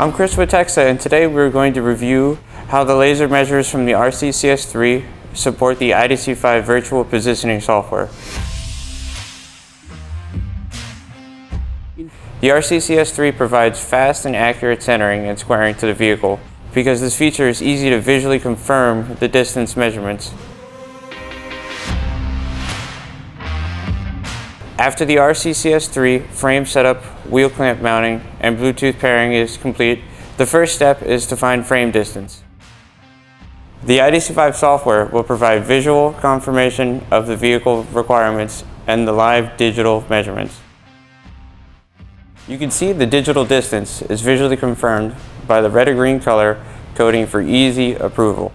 I'm Chris with Texa and today we're going to review how the laser measures from the RCCS3 support the IDC5 virtual positioning software. The RCCS3 provides fast and accurate centering and squaring to the vehicle because this feature is easy to visually confirm the distance measurements. After the RCCS3 frame setup, wheel clamp mounting, and Bluetooth pairing is complete, the first step is to find frame distance. The IDC5 software will provide visual confirmation of the vehicle requirements and the live digital measurements. You can see the digital distance is visually confirmed by the red or green color coding for easy approval.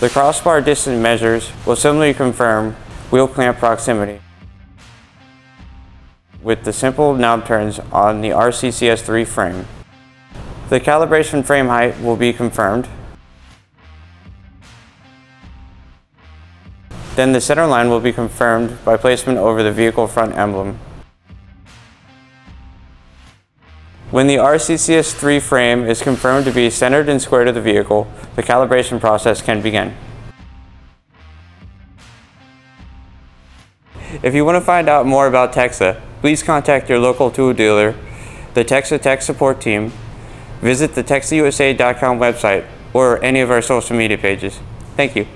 The crossbar distance measures will similarly confirm wheel clamp proximity with the simple knob turns on the RCCS3 frame. The calibration frame height will be confirmed. Then the center line will be confirmed by placement over the vehicle front emblem. When the RCCS3 frame is confirmed to be centered and square to the vehicle, the calibration process can begin. If you want to find out more about Texa, please contact your local tool dealer, the Texa Tech Support Team, visit the TexaUSA.com website, or any of our social media pages. Thank you.